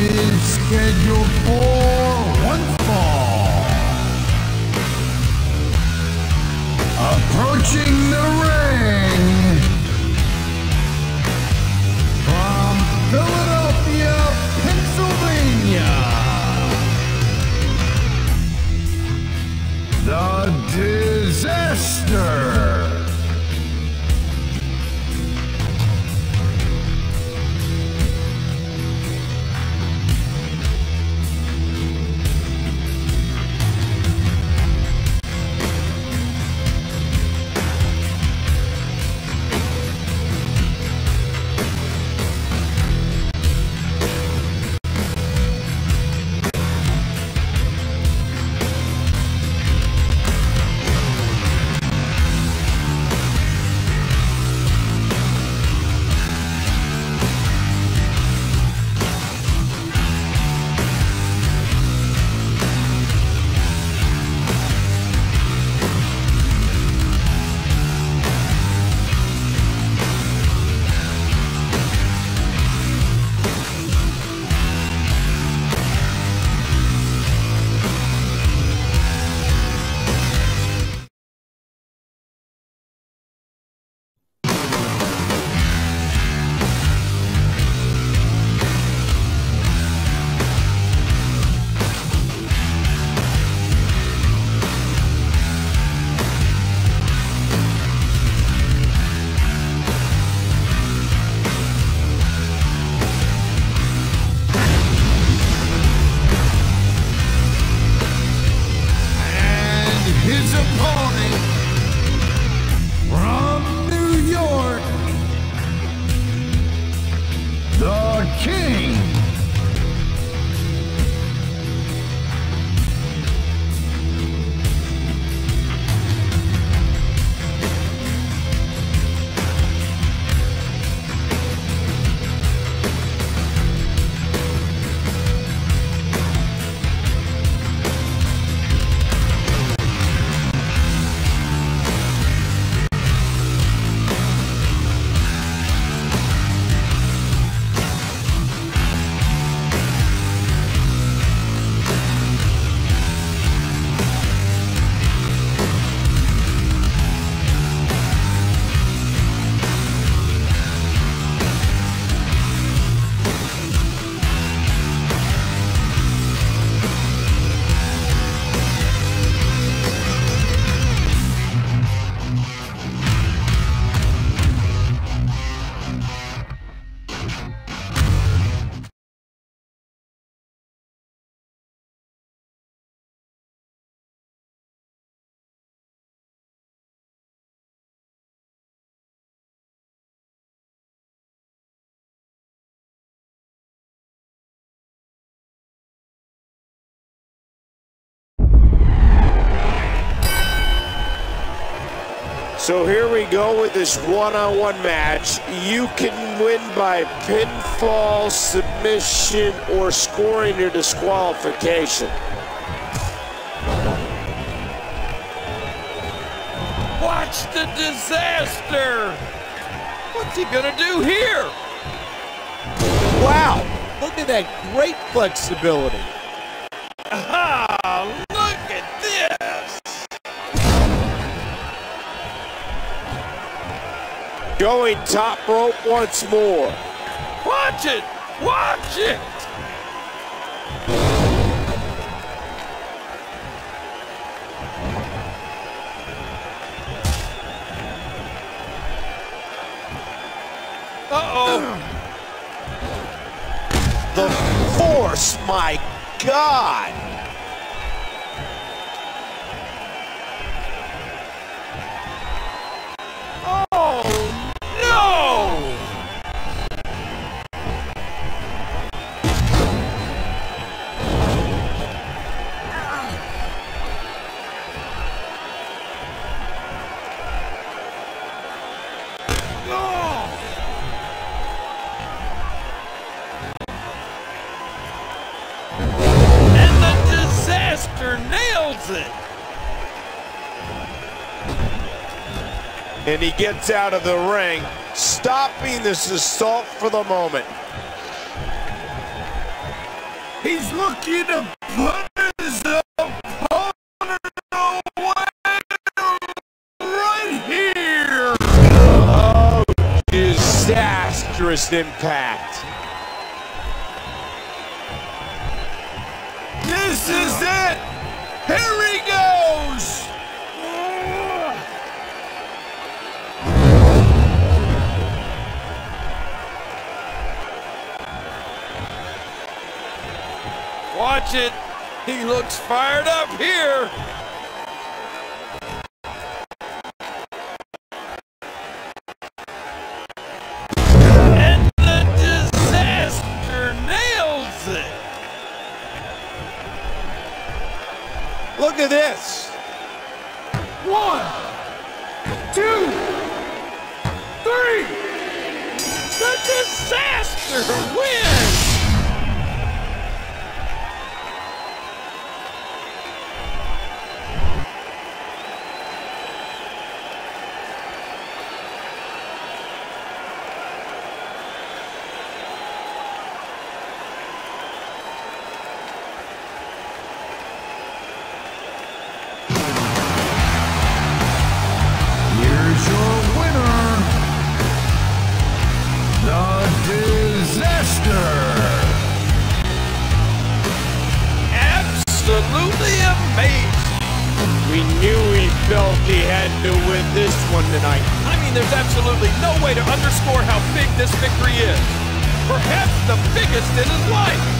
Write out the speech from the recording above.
is scheduled for one fall. Approaching So here we go with this one-on-one match. You can win by pinfall, submission, or scoring or disqualification. Watch the disaster! What's he gonna do here? Wow, look at that great flexibility. Ah, Going top rope once more. Watch it! Watch it! Uh-oh! The force, my God! and he gets out of the ring, stopping this assault for the moment. He's looking to put his opponent away right here. Oh, disastrous impact. Watch it. He looks fired up here. Look at this. One, two, three! The disaster wins. Underscore how big this victory is. Perhaps the biggest in his life.